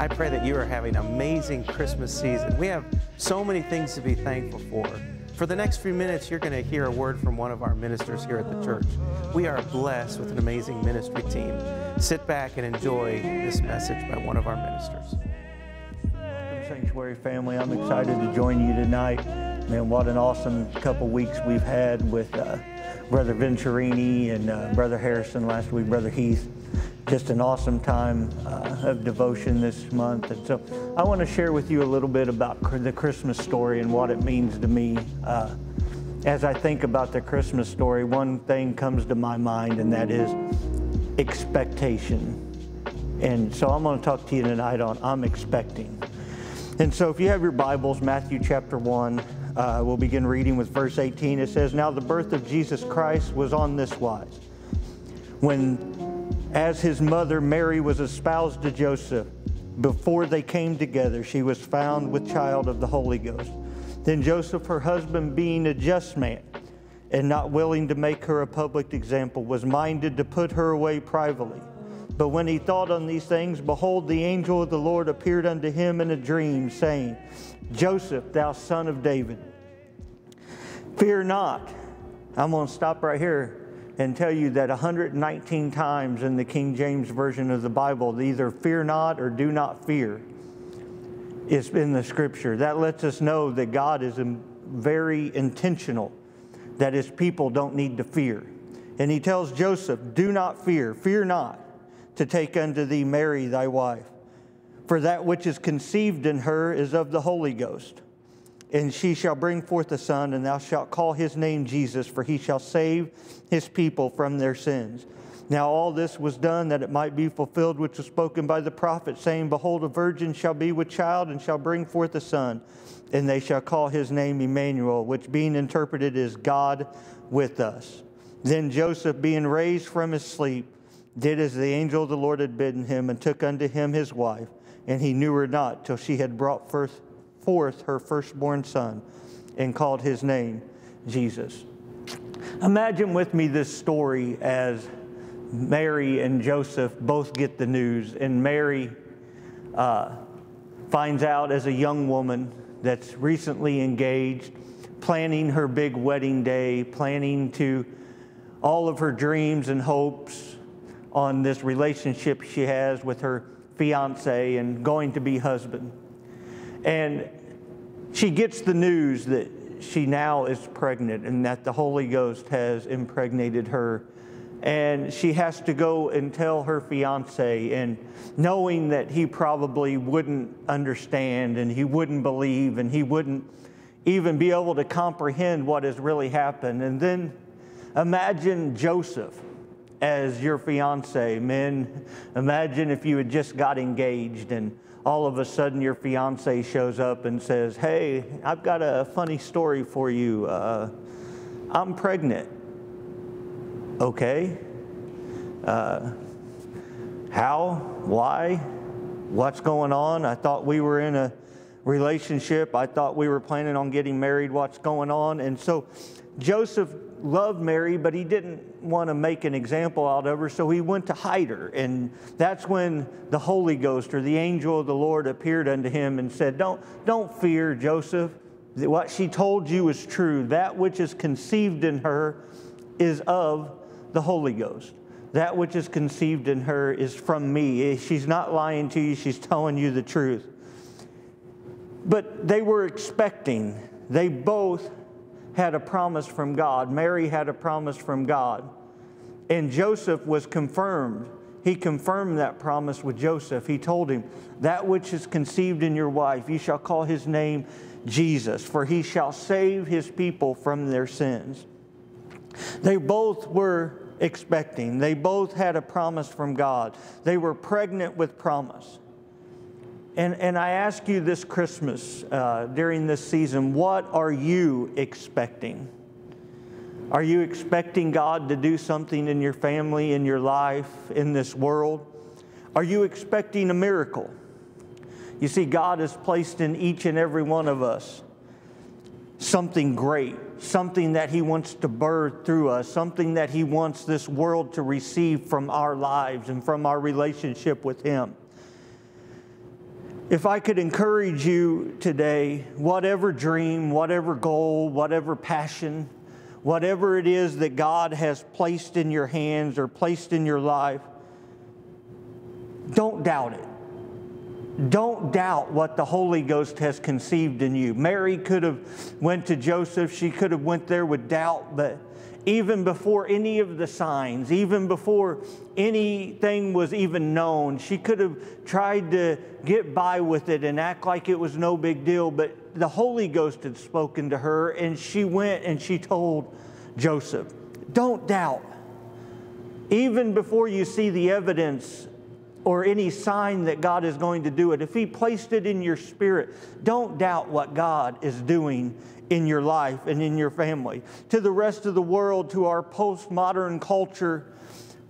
I pray that you are having an amazing Christmas season. We have so many things to be thankful for. For the next few minutes, you're going to hear a word from one of our ministers here at the church. We are blessed with an amazing ministry team. Sit back and enjoy this message by one of our ministers. Sanctuary family, I'm excited to join you tonight. Man, what an awesome couple weeks we've had with uh, Brother Venturini and uh, Brother Harrison last week, Brother Heath. Just an awesome time uh, of devotion this month. And so I want to share with you a little bit about the Christmas story and what it means to me. Uh, as I think about the Christmas story, one thing comes to my mind, and that is expectation. And so I'm going to talk to you tonight on I'm expecting. And so if you have your Bibles, Matthew chapter 1, uh, we'll begin reading with verse 18. It says, Now the birth of Jesus Christ was on this wise. When, as his mother Mary was espoused to Joseph, before they came together, she was found with child of the Holy Ghost. Then Joseph, her husband, being a just man, and not willing to make her a public example, was minded to put her away privately. But when he thought on these things, behold, the angel of the Lord appeared unto him in a dream, saying, Joseph, thou son of David, fear not. I'm going to stop right here and tell you that 119 times in the King James Version of the Bible, either fear not or do not fear is in the scripture. That lets us know that God is very intentional, that his people don't need to fear. And he tells Joseph, Do not fear, fear not to take unto thee Mary thy wife for that which is conceived in her is of the Holy Ghost. And she shall bring forth a son, and thou shalt call his name Jesus, for he shall save his people from their sins. Now all this was done that it might be fulfilled which was spoken by the prophet, saying, Behold, a virgin shall be with child, and shall bring forth a son, and they shall call his name Emmanuel, which being interpreted is God with us. Then Joseph, being raised from his sleep, did as the angel of the Lord had bidden him, and took unto him his wife and he knew her not till she had brought forth her firstborn son and called his name Jesus. Imagine with me this story as Mary and Joseph both get the news, and Mary uh, finds out as a young woman that's recently engaged, planning her big wedding day, planning to all of her dreams and hopes on this relationship she has with her fiance and going to be husband. And she gets the news that she now is pregnant and that the Holy Ghost has impregnated her. And she has to go and tell her fiance, and knowing that he probably wouldn't understand and he wouldn't believe and he wouldn't even be able to comprehend what has really happened. And then imagine Joseph as your fiance. Men, imagine if you had just got engaged and all of a sudden your fiance shows up and says, Hey, I've got a funny story for you. Uh, I'm pregnant. Okay. Uh, how? Why? What's going on? I thought we were in a relationship. I thought we were planning on getting married. What's going on? And so Joseph loved Mary, but he didn't want to make an example out of her, so he went to hide her. And that's when the Holy Ghost or the angel of the Lord appeared unto him and said, Don't, don't fear, Joseph. What she told you is true. That which is conceived in her is of the Holy Ghost. That which is conceived in her is from me. She's not lying to you, she's telling you the truth. But they were expecting, they both had a promise from God. Mary had a promise from God. And Joseph was confirmed. He confirmed that promise with Joseph. He told him, That which is conceived in your wife, you shall call his name Jesus, for he shall save his people from their sins. They both were expecting, they both had a promise from God. They were pregnant with promise. And, and I ask you this Christmas, uh, during this season, what are you expecting? Are you expecting God to do something in your family, in your life, in this world? Are you expecting a miracle? You see, God has placed in each and every one of us something great, something that He wants to birth through us, something that He wants this world to receive from our lives and from our relationship with Him. If I could encourage you today, whatever dream, whatever goal, whatever passion, whatever it is that God has placed in your hands or placed in your life, don't doubt it. Don't doubt what the Holy Ghost has conceived in you. Mary could have went to Joseph, she could have went there with doubt, but even before any of the signs, even before anything was even known. She could have tried to get by with it and act like it was no big deal, but the Holy Ghost had spoken to her, and she went and she told Joseph, Don't doubt. Even before you see the evidence or any sign that God is going to do it, if He placed it in your spirit, don't doubt what God is doing in your life and in your family. To the rest of the world, to our postmodern culture,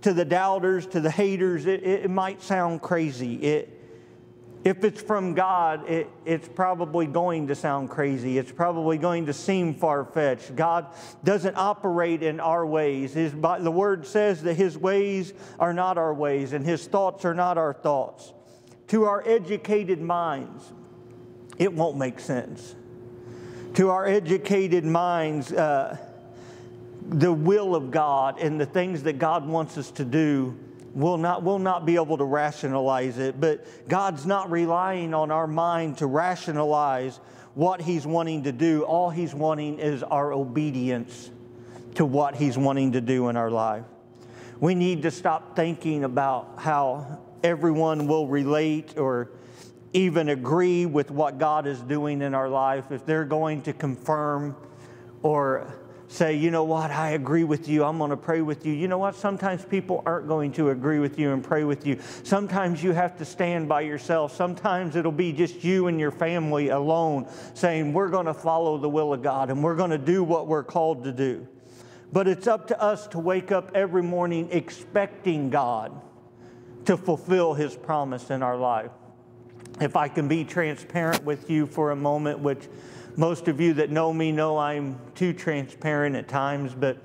to the doubters, to the haters, it, it might sound crazy. It, if it's from God, it, it's probably going to sound crazy. It's probably going to seem far fetched. God doesn't operate in our ways. His, the word says that His ways are not our ways, and His thoughts are not our thoughts. To our educated minds, it won't make sense to our educated minds uh, the will of God and the things that God wants us to do. We'll not, we'll not be able to rationalize it, but God's not relying on our mind to rationalize what He's wanting to do. All He's wanting is our obedience to what He's wanting to do in our life. We need to stop thinking about how everyone will relate or even agree with what God is doing in our life, if they're going to confirm or say, you know what, I agree with you, I'm going to pray with you. You know what? Sometimes people aren't going to agree with you and pray with you. Sometimes you have to stand by yourself. Sometimes it'll be just you and your family alone saying, we're going to follow the will of God and we're going to do what we're called to do. But it's up to us to wake up every morning expecting God to fulfill His promise in our life if I can be transparent with you for a moment, which most of you that know me know I'm too transparent at times, but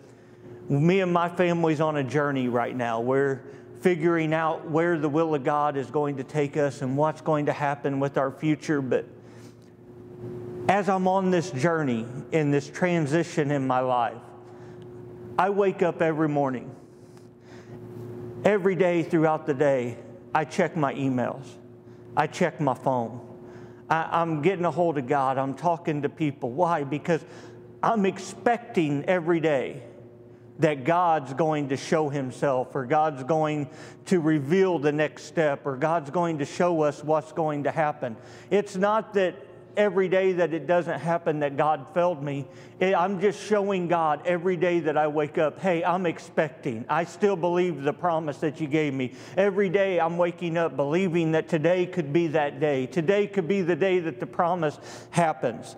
me and my family's on a journey right now. We're figuring out where the will of God is going to take us and what's going to happen with our future. But as I'm on this journey, in this transition in my life, I wake up every morning. Every day throughout the day, I check my emails. I check my phone. I, am getting a hold of God. I'm talking to people. Why? Because I'm expecting every day that God's going to show Himself, or God's going to reveal the next step, or God's going to show us what's going to happen. It's not that every day that it doesn't happen that God failed me. I'm just showing God every day that I wake up, hey, I'm expecting. I still believe the promise that you gave me. Every day I'm waking up believing that today could be that day. Today could be the day that the promise happens.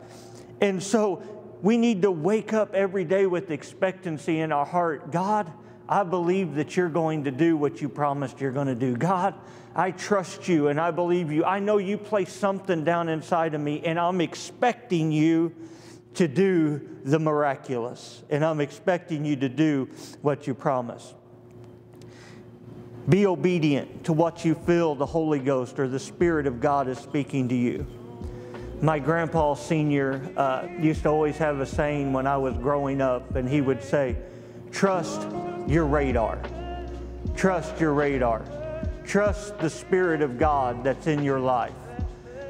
And so we need to wake up every day with expectancy in our heart. God, I believe that you're going to do what you promised you're going to do. God, I trust you and I believe you. I know you placed something down inside of me, and I'm expecting you to do the miraculous, and I'm expecting you to do what you promised. Be obedient to what you feel the Holy Ghost or the Spirit of God is speaking to you. My grandpa Seniour uh, used to always have a saying when I was growing up, and he would say, Trust your radar. Trust your radar. Trust the Spirit of God that's in your life.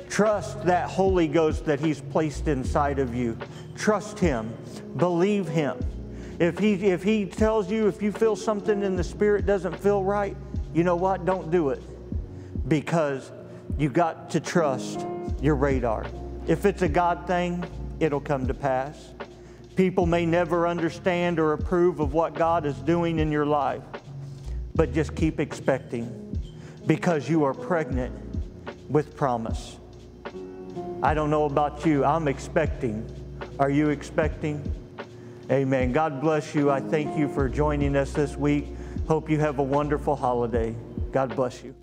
Trust that Holy Ghost that He's placed inside of you. Trust Him. Believe Him. If he, if he tells you, if you feel something in the Spirit doesn't feel right, you know what? Don't do it because you got to trust your radar. If it's a God thing, it'll come to pass. People may never understand or approve of what God is doing in your life, but just keep expecting because you are pregnant with promise. I don't know about you, I'm expecting. Are you expecting? Amen. God bless you. I thank you for joining us this week. Hope you have a wonderful holiday. God bless you.